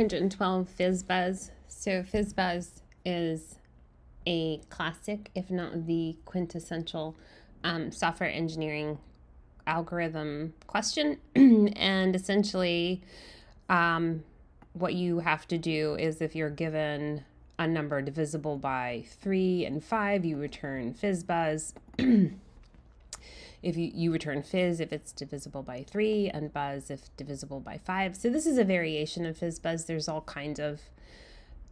412 FizzBuzz. So FizzBuzz is a classic, if not the quintessential um, software engineering algorithm question. and essentially, um, what you have to do is if you're given a number divisible by 3 and 5, you return FizzBuzz. if you, you return fizz if it's divisible by 3 and buzz if divisible by 5 so this is a variation of fizz buzz. There's all kinds of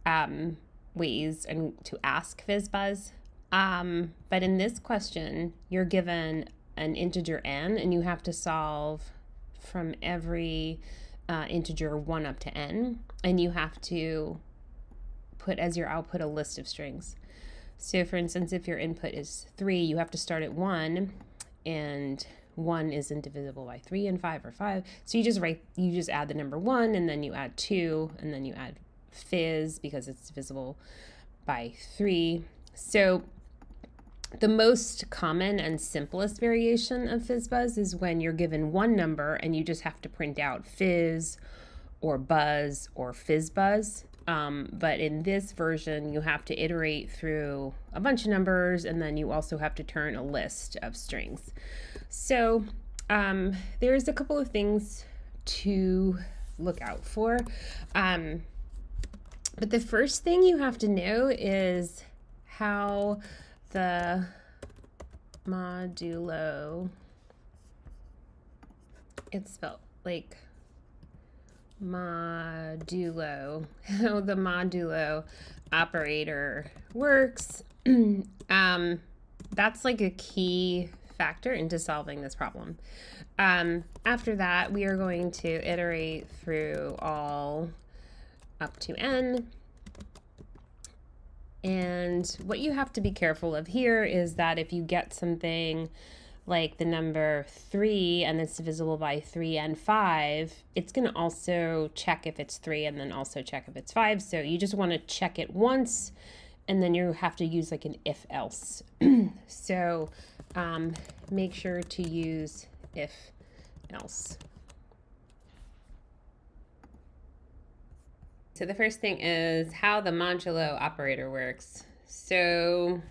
um, ways and to ask fizz buzz. Um, but in this question you're given an integer n and you have to solve from every uh, integer 1 up to n. And you have to put as your output a list of strings. So for instance if your input is 3 you have to start at 1 and 1 is indivisible by 3 and 5 or 5. So you just write, you just add the number 1 and then you add 2 and then you add fizz because it's divisible by 3. So the most common and simplest variation of FizzBuzz is when you're given one number and you just have to print out fizz or buzz or FizzBuzz. Um, but in this version, you have to iterate through a bunch of numbers and then you also have to turn a list of strings. So um, there's a couple of things to look out for. Um, but the first thing you have to know is how the modulo, it's spelled like modulo, how the modulo operator works. um, that's like a key factor into solving this problem. Um, after that, we are going to iterate through all up to n. And what you have to be careful of here is that if you get something like the number 3 and it's divisible by 3 and 5, it's going to also check if it's 3 and then also check if it's 5. So you just want to check it once and then you have to use like an if else. so um, make sure to use if else. So the first thing is how the modulo operator works. So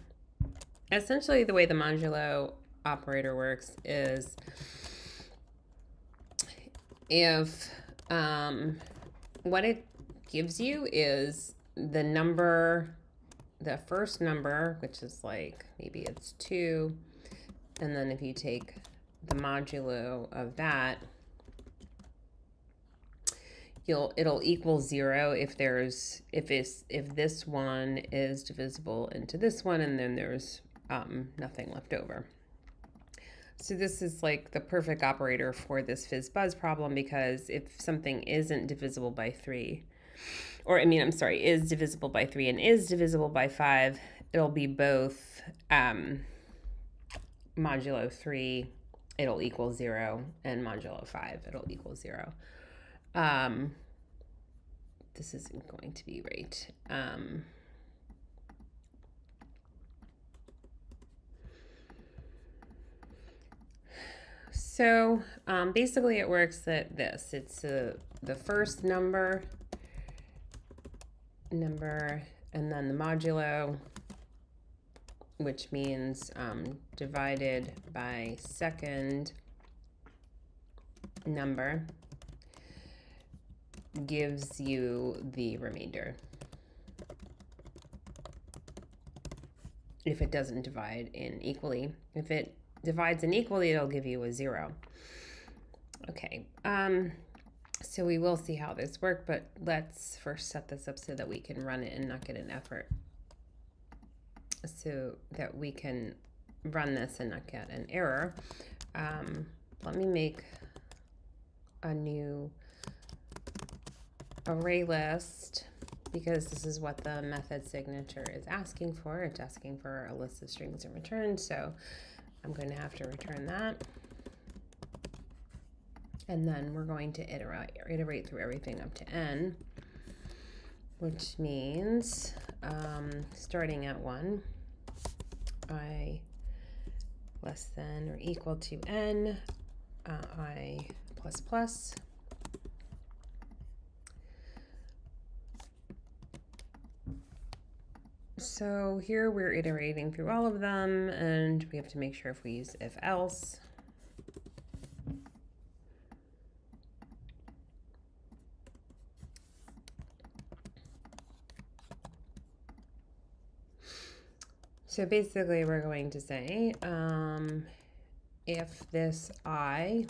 essentially the way the modulo operator works is if um, what it gives you is the number, the first number, which is like maybe it's two, and then if you take the modulo of that, you'll it'll equal zero if there's if it's if this one is divisible into this one and then there's um, nothing left over. So this is like the perfect operator for this fizz buzz problem because if something isn't divisible by three, or I mean, I'm sorry, is divisible by three and is divisible by five, it'll be both um, modulo three, it'll equal zero, and modulo five, it'll equal zero. Um, this isn't going to be right. Um, So um, basically it works that this, it's uh, the first number, number, and then the modulo, which means um, divided by second number gives you the remainder. If it doesn't divide in equally. If it divides unequally, it'll give you a zero. Okay, um, so we will see how this works, but let's first set this up so that we can run it and not get an effort. So that we can run this and not get an error. Um, let me make a new array list because this is what the method signature is asking for. It's asking for a list of strings in return. So I'm going to have to return that. And then we're going to iterate, iterate through everything up to n, which means um, starting at 1, i less than or equal to n, uh, i plus plus, So here we're iterating through all of them and we have to make sure if we use if else. So basically we're going to say um, if this i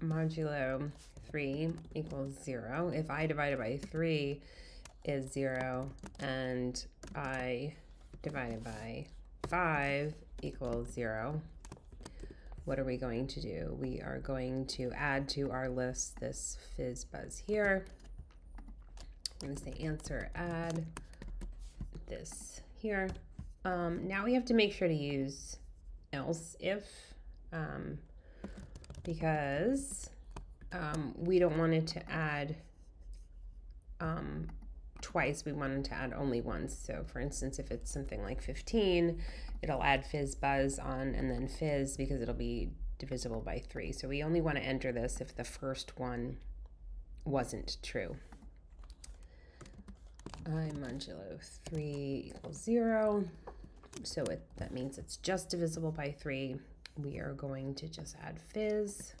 modulo 3 equals 0, if i divided by 3 is 0 and i divided by 5 equals 0, what are we going to do? We are going to add to our list this fizz buzz here. I'm going to say answer add this here. Um, now we have to make sure to use else if um, because um, we don't want it to add um, twice. We wanted to add only once. So for instance, if it's something like 15, it'll add fizz buzz on and then fizz because it'll be divisible by 3. So we only want to enter this if the first one wasn't true. i modulo 3 equals 0. So it, that means it's just divisible by 3. We are going to just add fizz.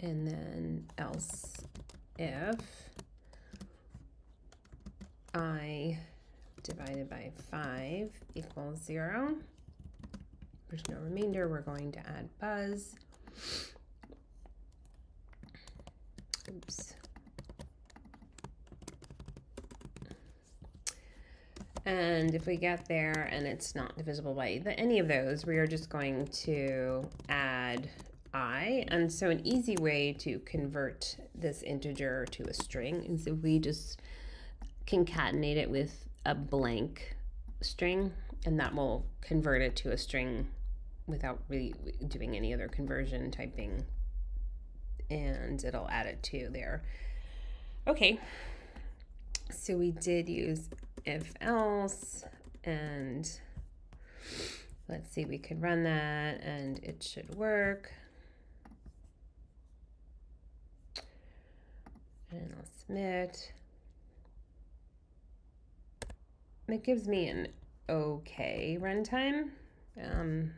And then else if i divided by 5 equals 0. There's no remainder. We're going to add buzz. Oops. And if we get there and it's not divisible by any of those, we are just going to add i. And so an easy way to convert this integer to a string is if we just concatenate it with a blank string, and that will convert it to a string without really doing any other conversion typing, and it'll add it to there. Okay, so we did use if else and let's see we could run that and it should work and I'll submit it gives me an okay runtime um,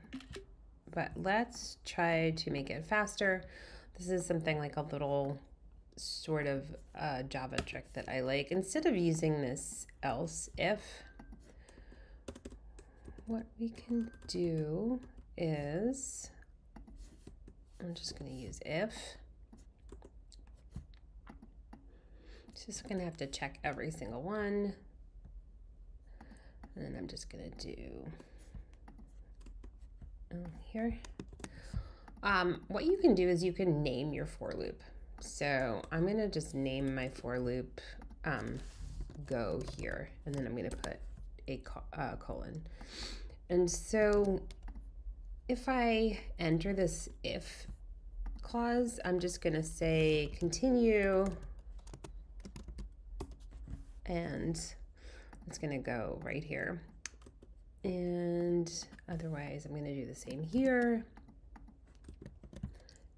but let's try to make it faster this is something like a little sort of uh, Java trick that I like. Instead of using this else if, what we can do is, I'm just going to use if. Just to have to check every single one. And then I'm just to do oh, here. Um, what you can do is you can name your for loop. So I'm to just name my for loop um, go here, and then I'm to put a uh, colon. And so if I enter this if clause, I'm just to say continue, and it's going to go right here. And otherwise, I'm going to do the same here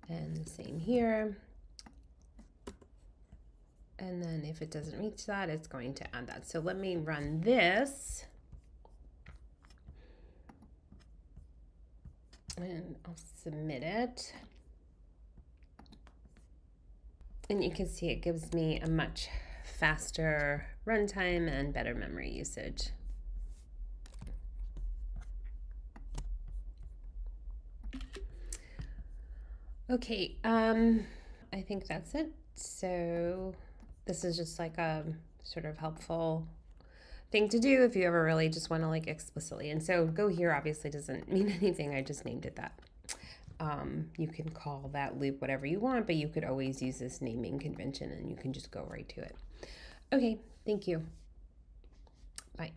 and the same here. And then if it doesn't reach that, it's going to add that. So let me run this. And I'll submit it. And you can see it gives me a much faster runtime and better memory usage. Okay, um, I think that's it. So this is just like a sort of helpful thing to do if you ever really just want to like explicitly. And so go here obviously doesn't mean anything. I just named it that. Um, you can call that loop whatever you want, but you could always use this naming convention and you can just go right to it. Okay, thank you. Bye.